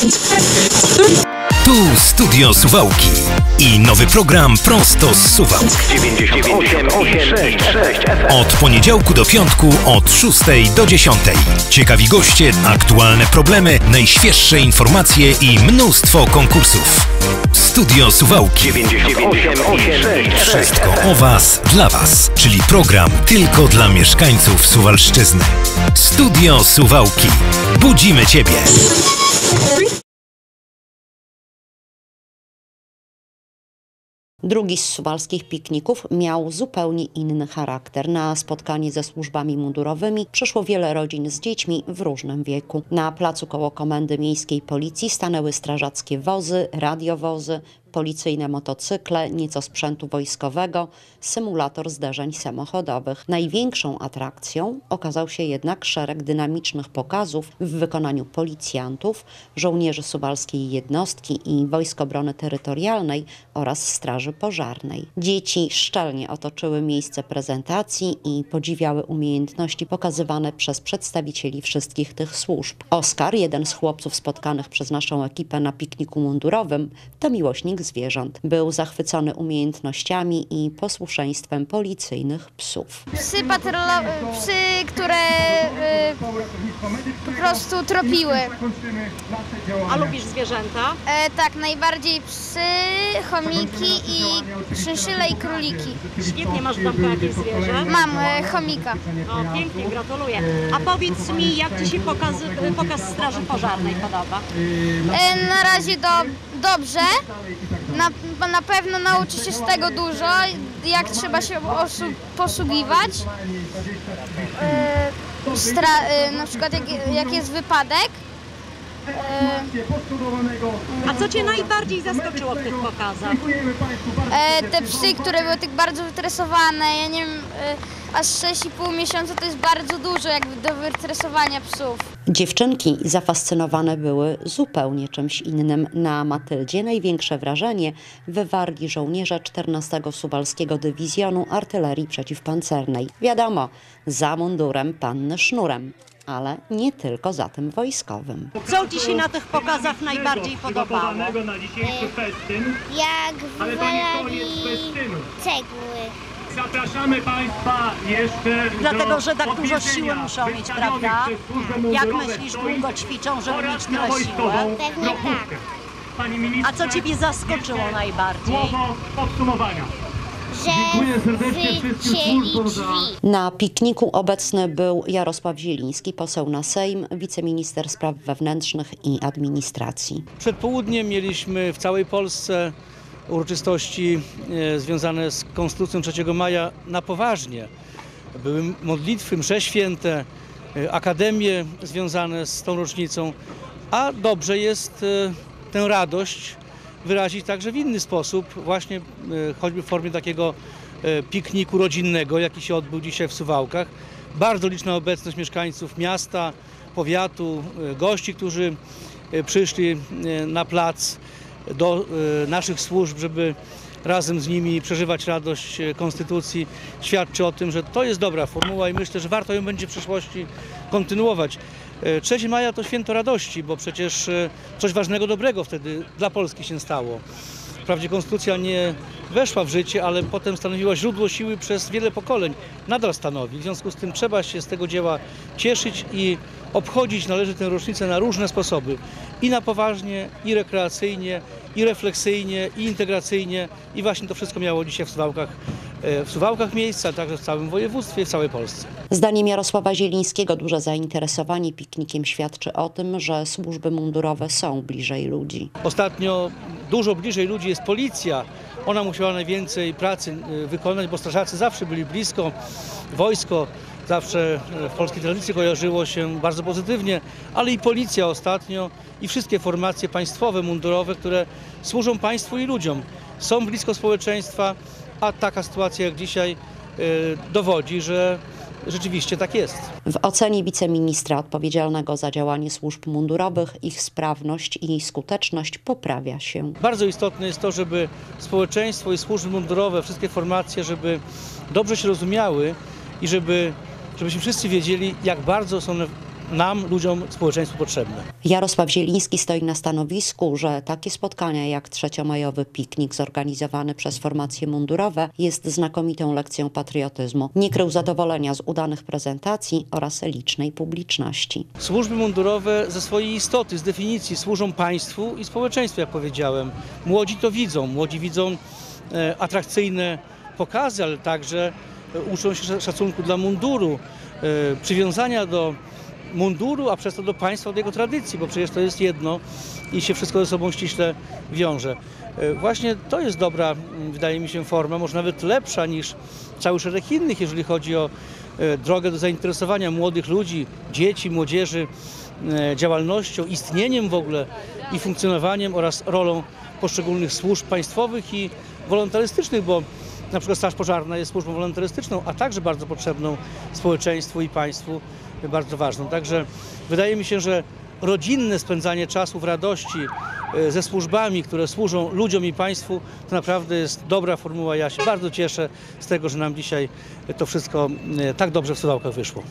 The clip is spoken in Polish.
Thank Studio Suwałki i nowy program prosto z Suwałk. 98,6 Od poniedziałku do piątku od 6 do 10. Ciekawi goście, aktualne problemy, najświeższe informacje i mnóstwo konkursów. Studio Suwałki. 98,6 Wszystko o Was, dla Was, czyli program tylko dla mieszkańców Suwalszczyzny. Studio Suwałki. Budzimy Ciebie. Drugi z suwalskich pikników miał zupełnie inny charakter. Na spotkanie ze służbami mundurowymi przyszło wiele rodzin z dziećmi w różnym wieku. Na placu koło Komendy Miejskiej Policji stanęły strażackie wozy, radiowozy, policyjne motocykle, nieco sprzętu wojskowego, symulator zdarzeń samochodowych. Największą atrakcją okazał się jednak szereg dynamicznych pokazów w wykonaniu policjantów, żołnierzy suwalskiej jednostki i Wojsk Obrony Terytorialnej oraz Straży Pożarnej. Dzieci szczelnie otoczyły miejsce prezentacji i podziwiały umiejętności pokazywane przez przedstawicieli wszystkich tych służb. Oskar, jeden z chłopców spotkanych przez naszą ekipę na pikniku mundurowym, to miłośnik zwierząt. Był zachwycony umiejętnościami i posłuszeństwem policyjnych psów. Psy patrolowe, psy, które y, po prostu tropiły. A lubisz zwierzęta? E, tak, najbardziej psy, chomiki i szynszyle i króliki. Świetnie, masz w domku jakieś zwierzę? Mam e, chomika. O, pięknie, gratuluję. A powiedz mi, jak Ci się pokazy, pokaz Straży Pożarnej podoba? E, na razie do, dobrze. Na, na pewno nauczy się z tego dużo, jak trzeba się posługiwać. E, stra, e, na przykład jak, jak jest wypadek. E, A co Cię najbardziej zaskoczyło w tych pokazach? E, te psy, które były tak bardzo wytresowane, ja nie wiem, e, aż 6,5 miesiąca to jest bardzo dużo jakby do wytresowania psów. Dziewczynki zafascynowane były zupełnie czymś innym. Na Matyldzie największe wrażenie wywarli żołnierze 14 Suwalskiego Dywizjonu Artylerii Przeciwpancernej. Wiadomo, za mundurem panny sznurem, ale nie tylko za tym wojskowym. Co Ci się na tych pokazach najbardziej podobało? jak Ale to nie wywalali koniec festynu. cegły. Zapraszamy Państwa jeszcze Dlatego, że tak dużo siły muszą mieć, prawda? Jak myślisz, długo ćwiczą, żeby mieć tyle siły? Pewnie tak. A co Ciebie zaskoczyło najbardziej? Słowo podsumowania. Na pikniku obecny był Jarosław Zieliński, poseł na Sejm, wiceminister spraw wewnętrznych i administracji. Przed południem mieliśmy w całej Polsce uroczystości e, związane z Konstytucją 3 maja na poważnie. Były modlitwy, msze święte, e, akademie związane z tą rocznicą, a dobrze jest e, tę radość wyrazić także w inny sposób, właśnie choćby w formie takiego pikniku rodzinnego, jaki się odbył dzisiaj w Suwałkach. Bardzo liczna obecność mieszkańców miasta, powiatu, gości, którzy przyszli na plac do e, naszych służb, żeby razem z nimi przeżywać radość e, Konstytucji, świadczy o tym, że to jest dobra formuła i myślę, że warto ją będzie w przyszłości kontynuować. E, 3 maja to święto radości, bo przecież e, coś ważnego, dobrego wtedy dla Polski się stało. Wprawdzie konstytucja nie weszła w życie, ale potem stanowiła źródło siły przez wiele pokoleń. Nadal stanowi. W związku z tym trzeba się z tego dzieła cieszyć i obchodzić należy tę rocznicę na różne sposoby. I na poważnie, i rekreacyjnie, i refleksyjnie, i integracyjnie. I właśnie to wszystko miało dzisiaj w Suwałkach, e, w Suwałkach miejsce, a także w całym województwie, w całej Polsce. Zdaniem Jarosława Zielińskiego duże zainteresowanie piknikiem świadczy o tym, że służby mundurowe są bliżej ludzi. Ostatnio dużo bliżej ludzi jest policja. Ona musiała najwięcej pracy y, wykonać, bo strażacy zawsze byli blisko. Wojsko zawsze w polskiej tradycji kojarzyło się bardzo pozytywnie, ale i policja ostatnio i wszystkie formacje państwowe, mundurowe, które służą państwu i ludziom. Są blisko społeczeństwa, a taka sytuacja jak dzisiaj y, dowodzi, że rzeczywiście tak jest. W ocenie wiceministra odpowiedzialnego za działanie służb mundurowych ich sprawność i skuteczność poprawia się. Bardzo istotne jest to, żeby społeczeństwo i służby mundurowe, wszystkie formacje, żeby dobrze się rozumiały i żeby, żebyśmy wszyscy wiedzieli, jak bardzo są nam, ludziom, społeczeństwu potrzebne. Jarosław Zieliński stoi na stanowisku, że takie spotkania jak trzeciomajowy piknik zorganizowany przez formacje mundurowe jest znakomitą lekcją patriotyzmu. Nie krył zadowolenia z udanych prezentacji oraz licznej publiczności. Służby mundurowe ze swojej istoty, z definicji służą państwu i społeczeństwu, jak powiedziałem. Młodzi to widzą, młodzi widzą e, atrakcyjne pokazy, ale także uczą się sz- szacunku dla munduru, e, przywiązania do munduru, a przez to do państwa, do jego tradycji, bo przecież to jest jedno i się wszystko ze sobą ściśle wiąże. E, Właśnie to jest dobra, wydaje mi się, forma, może nawet lepsza niż cały szereg innych, jeżeli chodzi o e, drogę do zainteresowania młodych ludzi, dzieci, młodzieży działalnością, istnieniem w ogóle i funkcjonowaniem oraz rolą poszczególnych służb państwowych i wolontarystycznych, bo na przykład Straż Pożarna jest służbą wolontarystyczną, a także bardzo potrzebną społeczeństwu i państwu, bardzo ważną. Także wydaje mi się, że rodzinne spędzanie czasu w radości e, ze służbami, które służą ludziom i państwu, to naprawdę jest dobra formuła. Ja się bardzo cieszę z tego, że nam dzisiaj to wszystko e, tak dobrze w Suwałkach wyszło.